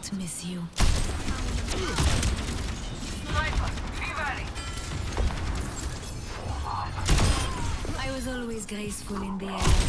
not miss you. I was always graceful in the air.